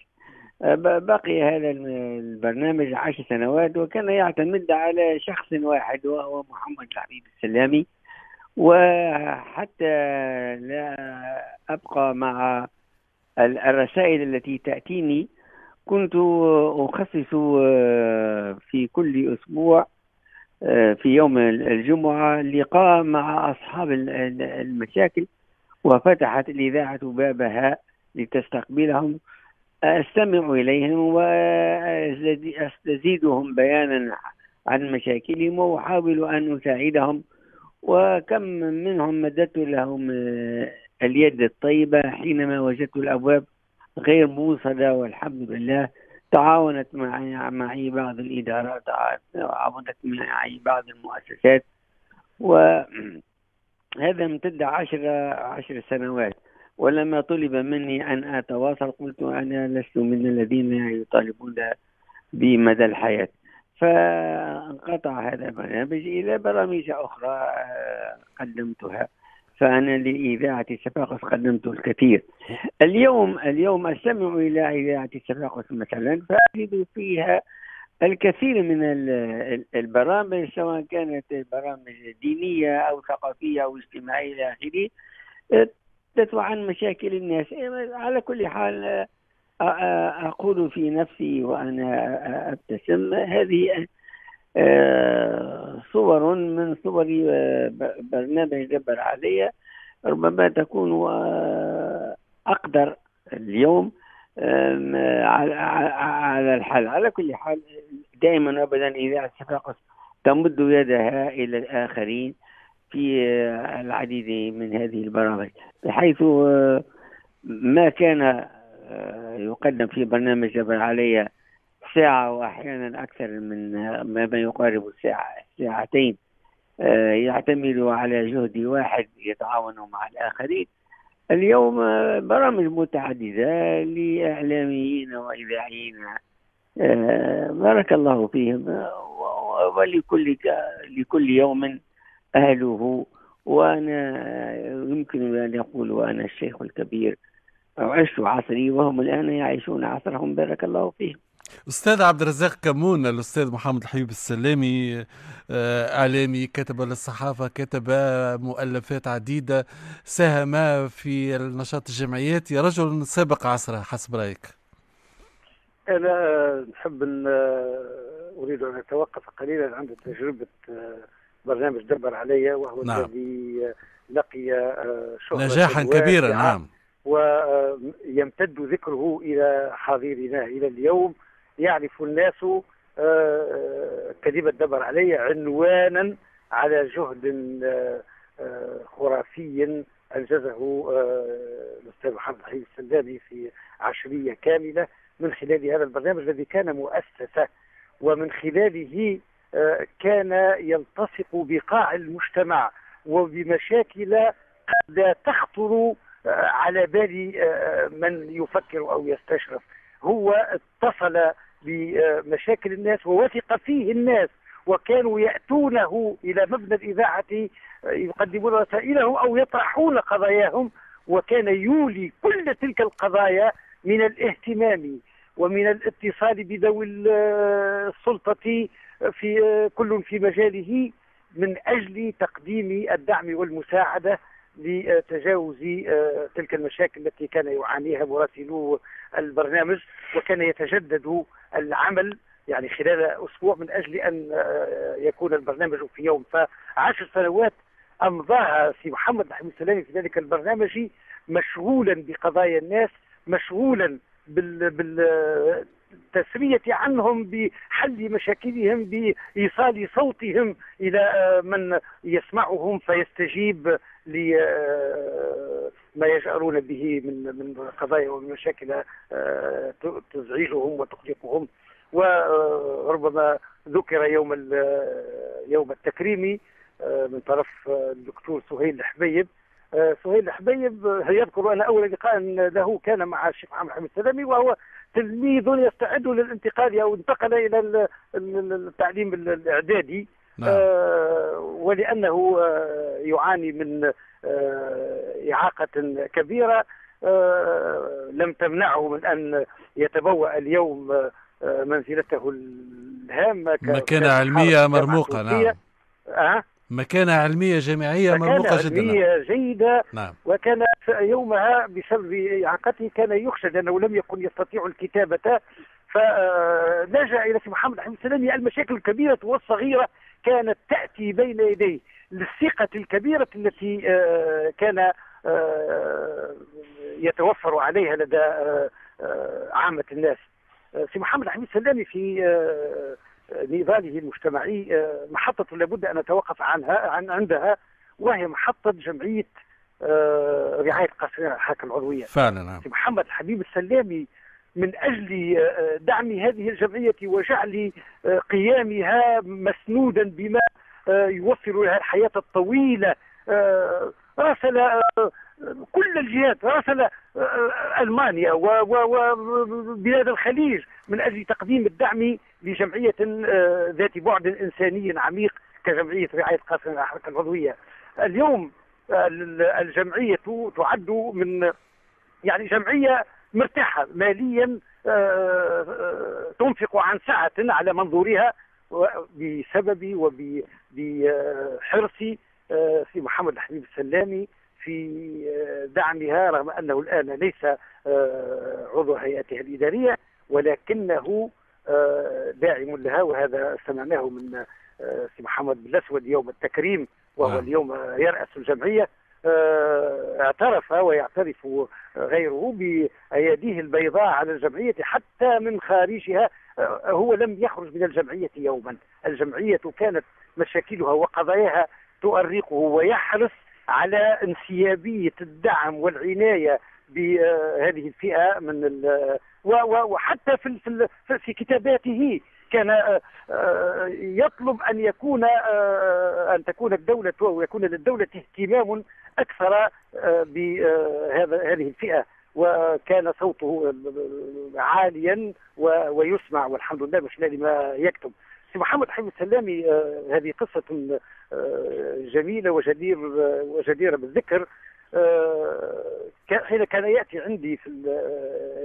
بقي هذا البرنامج عشر سنوات وكان يعتمد على شخص واحد وهو محمد الحبيب السلامي. وحتى لا أبقى مع الرسائل التي تأتيني كنت أخصص آه، في كل أسبوع آه، في يوم الجمعة لقاء مع أصحاب المشاكل وفتحت الإذاعة بابها لتستقبلهم. أستمع إليهم وأستزيدهم بيانا عن مشاكلهم وأحاول أن أساعدهم. وكم منهم مددت لهم آه، اليد الطيبة حينما وجدت الأبواب غير موصلة والحمد لله. تعاونت معي معي بعض الإدارات تعاونت معي بعض المؤسسات. وهذا امتد عشر عشر سنوات. ولما طلب مني أن أتواصل قلت أنا لست من الذين يطالبون بمدى الحياة. فانقطع هذا البرنامج إلى برامج أخرى آه، قدمتها. فأنا لإذاعة صفاقس قدمت الكثير. اليوم اليوم أستمع إلى إذاعة صفاقس مثلا فأجد فيها الكثير من البرامج سواء كانت برامج دينية أو ثقافية أو اجتماعية إلى آخره تدفع عن مشاكل الناس. على كل حال أقول في نفسي وأنا أبتسم هذه صور من صور برنامج جبر علي ربما تكون أقدر اليوم على الحال. على كل حال دائما أبدا إذاعة صفاقس تمد يدها إلى الآخرين في العديد من هذه البرامج. بحيث ما كان يقدم في برنامج جبل علي ساعة وأحيانا أكثر من ما يقارب الساعة ساعتين. يعتمد على جهد واحد يتعاون مع الآخرين. اليوم برامج متعددة لإعلاميين وإذاعيين. بارك الله فيهم ولكل لكل يوم أهله. وأنا يمكن أن يقول وأنا الشيخ الكبير عشت عصري وهم الآن يعيشون عصرهم. بارك الله فيهم. أستاذ عبد الرزاق كمون الأستاذ محمد الحبيب السلامي آه، إعلامي كتب للصحافة كتب مؤلفات عديدة ساهم في النشاط الجمعياتي. رجل سابق عصره حسب رأيك. أنا نحب أن أريد أن أتوقف قليلا عند تجربة آه، برنامج دبر علي وهو نعم. الذي لقي آه، شهرة نجاحا كبيرا نعم. ويمتد ذكره إلى حاضرنا إلى اليوم. يعرف الناس آه، كذبة دبر علي عنوانا على جهد آه، خرافي أنجزه الأستاذ محمد حبيب السنداني في عشرية كاملة من خلال هذا البرنامج الذي كان مؤسسة ومن خلاله كان يلتصق بقاع المجتمع وبمشاكل قد لا تخطر آه، على بال آه، من يفكر أو يستشرف. هو اتصل بمشاكل الناس ووثق فيه الناس وكانوا يأتونه إلى مبنى الإذاعة آه، يقدمون رسائلهم أو يطرحون قضاياهم وكان يولي كل تلك القضايا من الاهتمام ومن الاتصال بذوي السلطة في كل في مجاله من أجل تقديم الدعم والمساعدة لتجاوز تلك المشاكل التي كان يعانيها مراسلو البرنامج وكان يتجدد العمل يعني خلال أسبوع من أجل أن آه، يكون البرنامج في يوم. فعشر سنوات أمضاها سي محمد محمود السلامي في ذلك البرنامج مشغولا بقضايا الناس مشغولا بال, بال عنهم بحل مشاكلهم بإيصال صوتهم إلى آه، من يسمعهم فيستجيب لما آه، يجأرون به من من قضايا ومن مشاكل آه، تزعجهم وتقلقهم. وربما ذكر يوم يوم التكريم من طرف الدكتور سهيل الحبيب سهيل الحبيب يذكر أن أول لقاء له كان مع الشيخ محمد حميد السلمي وهو تلميذ يستعد للانتقال أو انتقل إلى التعليم الإعدادي. نعم. آه ولأنه آه يعاني من آه إعاقة كبيرة. آه لم تمنعه من أن يتبوأ اليوم منزلته الهامة مكانة علمية مرموقة نعم. أه؟ مكانة علمية جامعية مرموقة جدا. علمية جيدة. نعم. وكان يومها بسبب إعاقته كان يخشى لأنه لم يكن يستطيع الكتابة. فلجأ إلى سي محمد حميد السلامي المشاكل الكبيرة والصغيرة كانت تأتي بين يديه للثقة الكبيرة التي آه، كان آه، يتوفر عليها لدى آه، عامة الناس. سي محمد حميد السلامي في نضاله المجتمعي محطة لابد أن نتوقف عنها عن عندها وهي محطة جمعية رعاية قصر الحركة العضوية. فعلا نعم. محمد الحبيب السلامي من أجل آه، دعم هذه الجمعية وجعل آه، قيامها مسنودا بما آه، يوفر لها الحياة الطويلة. راسل كل الجهات راسل ألمانيا وبلاد الخليج من أجل تقديم الدعم لجمعية ذات بعد إنساني عميق كجمعية رعاية قاسم الحركة العضوية. اليوم الجمعية تعد من يعني جمعية مرتاحة ماليا آه، آه، تنفق عن سعة على منظورها بسبب وبحرص آه، في محمد الحبيب السلامي في دعمها رغم أنه الآن ليس عضو هيئتها الإدارية ولكنه داعم لها وهذا سمعناه من سي محمد بن الأسود يوم التكريم وهو نعم. اليوم يرأس الجمعية آه، اعترف ويعترف غيره بأيديه البيضاء على الجمعية حتى من خارجها. آه، هو لم يخرج من الجمعية يوما. الجمعية كانت مشاكلها وقضاياها تؤرقه ويحرص على انسيابية الدعم والعناية بهذه الفئة من وحتى في في كتاباته. كان آه، يطلب أن يكون أن تكون الدولة ويكون للدولة اهتمام أكثر آه، بهذا هذه الفئة. وكان صوته عاليا ويسمع والحمد لله خلال ما يكتب. سي محمد حبيب السلامي آه، هذه قصة آه، جميلة وجدير وجديرة بالذكر. حين كان يأتي عندي في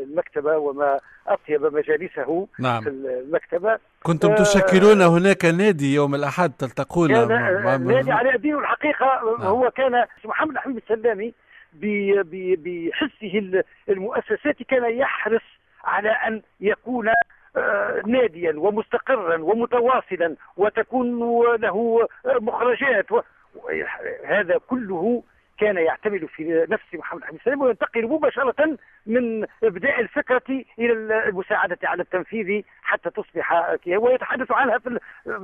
المكتبة وما أطيب مجالسه نعم. في المكتبة كنتم تشكلون هناك نادي يوم الأحد تلتقون كان نادي على أدين الحقيقة نعم. هو كان محمد حبيب السلامي بحسه المؤسساتي كان يحرص على أن يكون آه، ناديا ومستقرا ومتواصلا وتكون له مخرجات هذا كله كان يعتمد في نفس محمد حميد السلام وينتقل مباشرة من إبداء الفكرة إلى المساعدة على التنفيذ حتى تصبح ويتحدث عنها في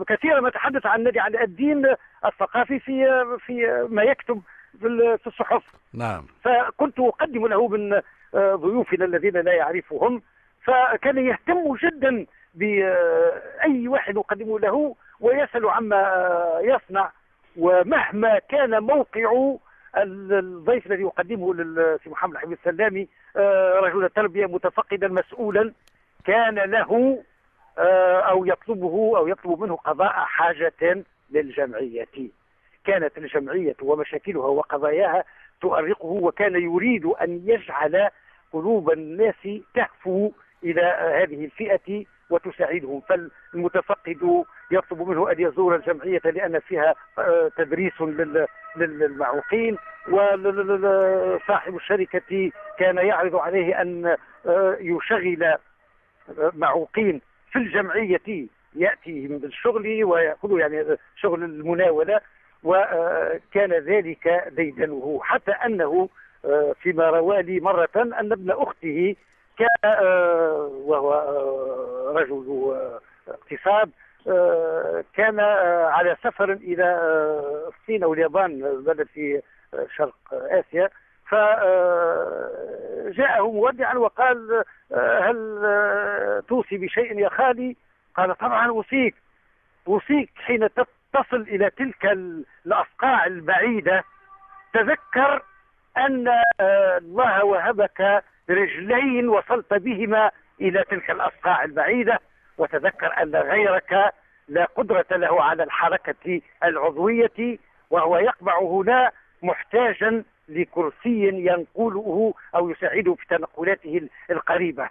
كثيرا ما يتحدث عن نادي على الدين الثقافي في في ما يكتب في الصحف. نعم. فكنت أقدم له من ضيوفنا الذين لا يعرفهم فكان يهتم جدا بأي واحد نقدمه له ويسأل عما يصنع ومهما كان موقع الضيف الذي يقدمه للسي محمد حبيب السلامي آه، رجل التربية متفقدا مسؤولا كان له آه، أو يطلبه أو يطلب منه قضاء حاجة للجمعية. كانت الجمعية ومشاكلها وقضاياها تؤرقه وكان يريد أن يجعل قلوب الناس تهفو إلى هذه الفئة وتساعدهم فالمتفقد يطلب منه أن يزور الجمعية لأن فيها آه، تدريس للمعوقين وصاحب الشركة كان يعرض عليه أن آه، يشغل آه، معوقين في الجمعية يأتي من الشغل ويأخذ يعني شغل المناولة وكان ذلك ديدنه حتى أنه فيما روالي مرة أن ابن أخته كان وهو رجل اقتصاد كان على سفر إلى الصين أو اليابان بلد في شرق آسيا. فجاءه مودعا وقال هل توصي بشيء يا خالي؟ قال طبعا أوصيك. أوصيك حين تصل إلى تلك الاصقاع البعيدة. تذكر أن الله وهبك رجلين وصلت بهما إلى تلك الأصقاع البعيدة وتذكر أن غيرك لا قدرة له على الحركة العضوية وهو يقبع هنا محتاجا لكرسي ينقله أو يساعده في تنقلاته القريبة.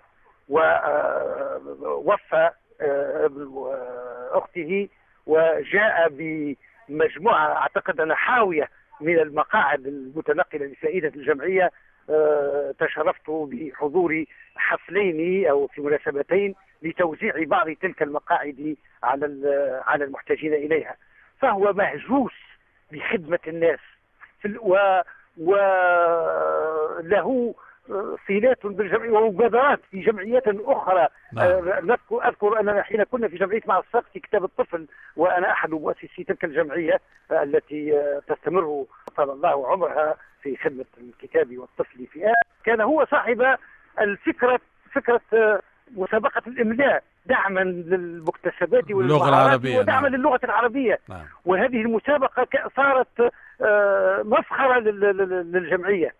ووفى آه، أخته وجاء مجموعه أعتقد أنها حاوية من المقاعد المتنقلة لفائدة الجمعية آه، تشرفت بحضور حفلين أو في مناسبتين لتوزيع بعض تلك المقاعد على على المحتاجين إليها. فهو مهجوس بخدمة الناس. و وله صلات بالجمعية ومبادرات في جمعيات أخرى. نعم. نذكر أذكر أننا حين كنا في جمعية مع السقف في كتاب الطفل وأنا أحد مؤسسي تلك الجمعية التي تستمر طال الله عمرها. في خدمة الكتاب والطفل في آه كان هو صاحب الفكرة فكرة مسابقة الإملاء دعما للمكتسبات واللغة العربية ودعما نعم. للغة العربية نعم. وهذه المسابقة صارت مسخرة للجمعية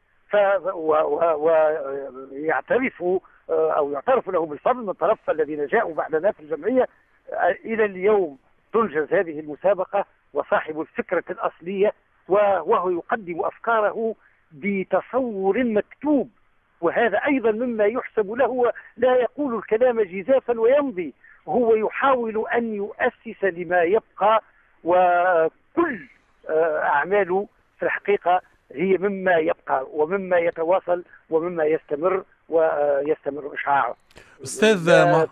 ويعترف آه، أو يعترف له بالفضل من طرف الذين جاءوا بعدنا في الجمعية آه، إلى اليوم تنجز هذه المسابقة وصاحب الفكرة الأصلية وهو يقدم أفكاره بتصور مكتوب وهذا أيضا مما يحسب له لا يقول الكلام جزافا ويمضي هو يحاول أن يؤسس لما يبقى وكل آه، أعماله في الحقيقة هي مما يبقى ومما يتواصل ومما يستمر ويستمر إشعاعه. أستاذ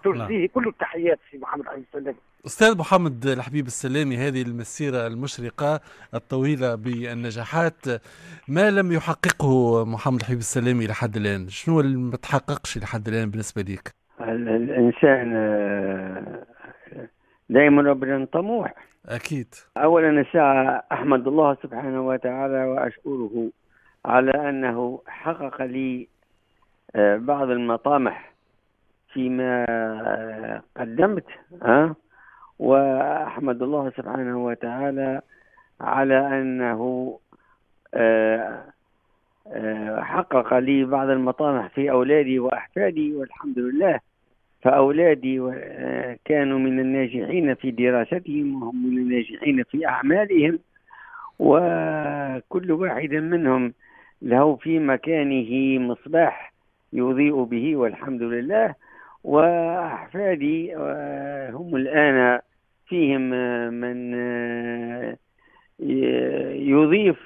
ترسيه نعم. كل التحيات في محمد عليه السلام. أستاذ محمد الحبيب السلامي هذه المسيرة المشرقة الطويلة بالنجاحات ما لم يحققه محمد الحبيب السلامي لحد الآن، شنو اللي ما تحققش لحد الآن بالنسبة لك؟ الإنسان آه، دائما ابدا طموح أكيد أولا الساعة أحمد الله سبحانه وتعالى وأشكره على أنه حقق لي آه، بعض المطامح فيما آه، قدمت ها؟ وأحمد الله سبحانه وتعالى على أنه آه، حقق لي بعض المطامح في أولادي وأحفادي والحمد لله. فأولادي كانوا من الناجحين في دراستهم وهم من الناجحين في أعمالهم. وكل واحد منهم له في مكانه مصباح يضيء به والحمد لله. وأحفادي هم الآن فيهم من يضيف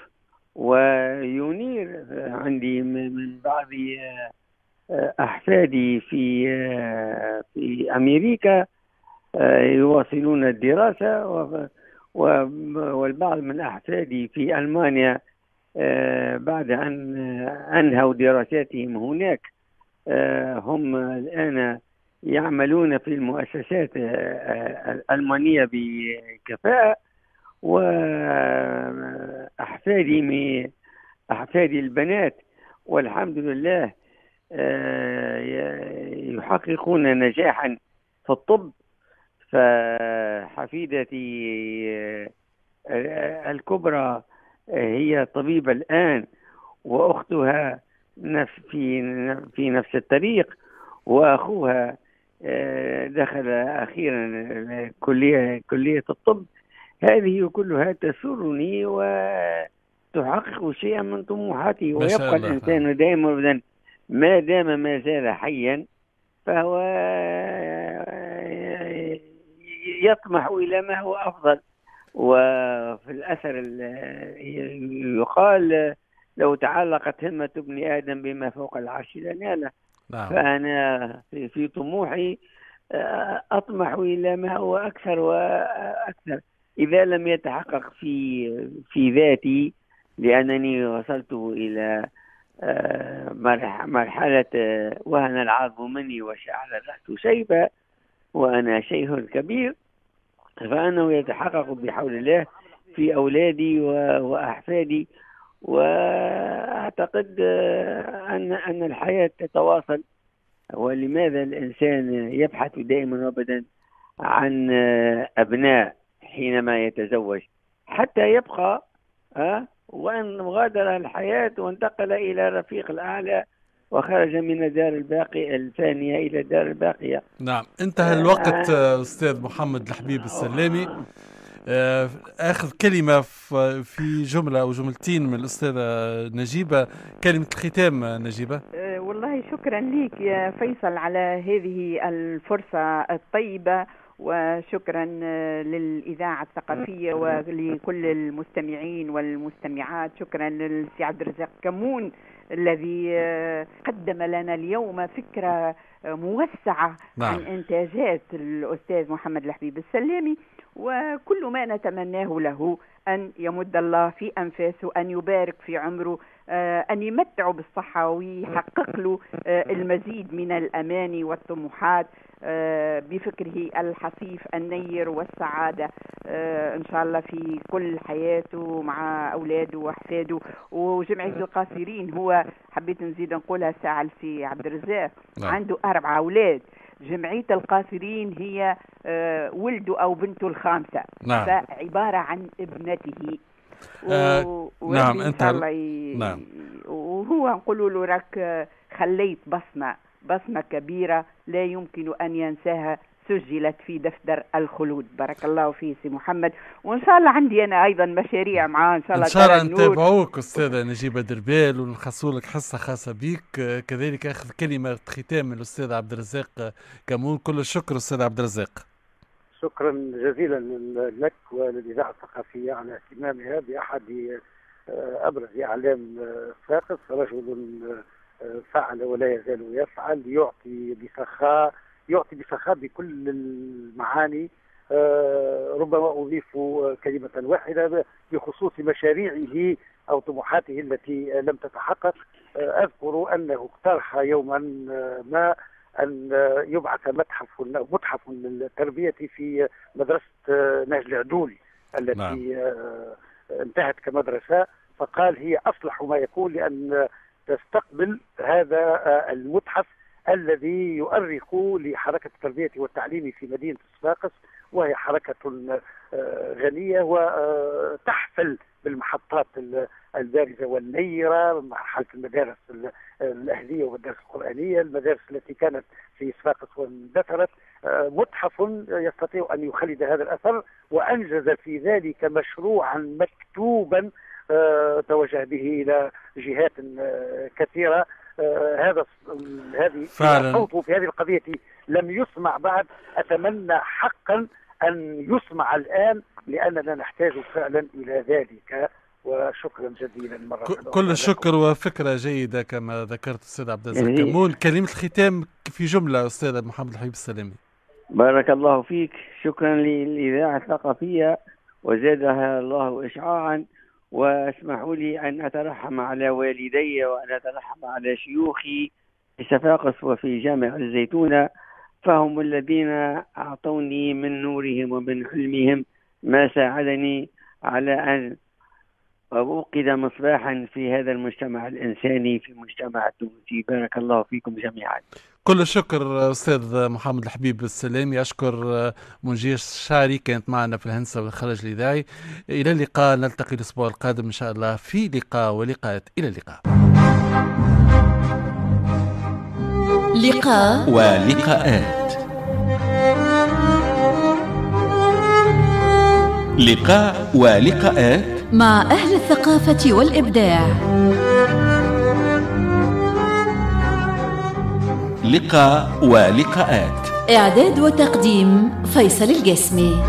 وينير عندي من بعض أحفادي في في أمريكا يواصلون الدراسة والبعض من أحفادي في ألمانيا بعد أن أنهوا دراساتهم هناك. هم الآن يعملون في المؤسسات الألمانية بكفاءة وأحفادي أحفادي البنات والحمد لله آه، يحققون نجاحا في الطب. فحفيدتي آه، الكبرى هي طبيبة الآن وأختها في في نفس الطريق وأخوها آه، دخل أخيرا كلية كلية الطب. هذه كلها تسرني وتحقق شيئا من طموحاتي. ويبقى الإنسان دائما ما دام ما زال حيا فهو يطمح إلى ما هو أفضل. وفي الأثر يقال لو تعلقت همة ابن آدم بما فوق العرش لناله نعم. فأنا في طموحي أطمح إلى ما هو أكثر وأكثر. إذا لم يتحقق في في ذاتي لأنني وصلت إلى مرحلة آه، وهن العظم مني وشعل الرأس شيبة وأنا شيخ كبير. فأنه يتحقق بحول الله في أولادي وأحفادي. وأعتقد آه، أن أن الحياة تتواصل. ولماذا الإنسان يبحث دائما وابدا عن آه، أبناء حينما يتزوج حتى يبقى وأن غادر الحياة وانتقل إلى الرفيق الأعلى وخرج من الدار الباقية الثانية إلى الدار الباقية. نعم انتهى الوقت آه. أستاذ محمد الحبيب السلامي. آه آخذ كلمة في جملة أو جملتين من الأستاذة نجيبة كلمة الختام نجيبة. والله شكرا لك يا فيصل على هذه الفرصة الطيبة وشكرا آه، للإذاعة الثقافية ولكل المستمعين والمستمعات. شكرا للسي عبد الرزاق كمون الذي آه، قدم لنا اليوم فكرة آه، موسعة نعم. عن إنتاجات الأستاذ محمد الحبيب السلامي. وكل ما نتمناه له أن يمد الله في أنفاسه أن يبارك في عمره آه، أن يمتعه بالصحة ويحقق له آه، المزيد من الأماني والطموحات آه، بفكره الحصيف النير والسعادة إن شاء الله في كل حياته مع أولاده وأحفاده. وجمعية القاصرين هو حبيت نزيد نقولها ساعة لسي عبد الرزاق. نعم. عنده أربعة أولاد. جمعية القاصرين هي آه، ولده أو بنته الخامسة نعم. فعبارة عن ابنته آه، و- نعم، هل- الله ي... نعم. وهو نقول له راك آه، خليت بصمة بصمة كبيرة لا يمكن أن ينساها سجلت في دفتر الخلود. بارك الله فيه سي محمد. وإن شاء الله عندي أنا أيضا مشاريع معاه. إن شاء الله إن شاء الله. نتابعوك أستاذة نجيبة دربال ونخصوا لك حصة خاصة بيك. آه، كذلك أخذ كلمة ختام من الأستاذ عبد الرزاق آه، كمون. كل الشكر أستاذ عبد الرزاق. شكرا جزيلا لك وللإذاعة الثقافية على اهتمامها بأحد آه، أبرز أعلام آه، صفاقس رجل آه، فعل ولا يزال يفعل يعطي بسخاء يعطي بسخاء بكل المعاني آه، ربما أضيف آه، كلمة واحدة بخصوص مشاريعه أو طموحاته التي لم تتحقق آه، أذكر أنه اقترح يوما ما أن يبعث متحف متحف للتربية في مدرسة نهج العدول التي نعم. انتهت كمدرسة فقال هي أصلح ما يكون لأن تستقبل هذا المتحف الذي يؤرخ لحركة التربية والتعليم في مدينة صفاقس وهي حركة آه، غنية وتحفل بالمحطات ال- البارزة والنيرة مرحلة المدارس ال- الأهلية والمدارس القرآنية المدارس التي كانت في صفاقس واندثرت. آه، متحف يستطيع أن يخلد هذا الأثر وأنجز في ذلك مشروعا مكتوبا آه، توجه به إلى جهات آه، كثيرة. آه، هذا الص- هذه فعلاً. صوته في هذه القضية لم يسمع بعد. أتمنى حقا أن يسمع الآن لأننا نحتاج فعلا إلى ذلك. وشكرا جزيلا مرة كل. الشكر وفكرة جيدة كما ذكرت أستاذ عبد يعني- كمون كلمة الختام في جملة أستاذ محمد الحبيب السلامي بارك الله فيك. شكرا للإذاعة الثقافية وزادها الله إشعاعا. واسمحوا لي أن أترحم على والدي وأن أترحم على شيوخي في صفاقس وفي جامع الزيتونة. فهم الذين أعطوني من نورهم ومن حلمهم ما ساعدني على أن أوقد مصباحا في هذا المجتمع الإنساني في المجتمع التونسي بارك الله فيكم جميعا. كل الشكر أستاذ محمد الحبيب السلامي. أشكر منجية الشعري كانت معنا في الهندسة والخرج الاذاعي إلى اللقاء. نلتقي الأسبوع القادم إن شاء الله في لقاء ولقاءات. إلى اللقاء. لقاء ولقاءات. لقاء ولقاءات. مع أهل الثقافة والإبداع. لقاء ولقاءات. إعداد وتقديم فيصل الجسمي.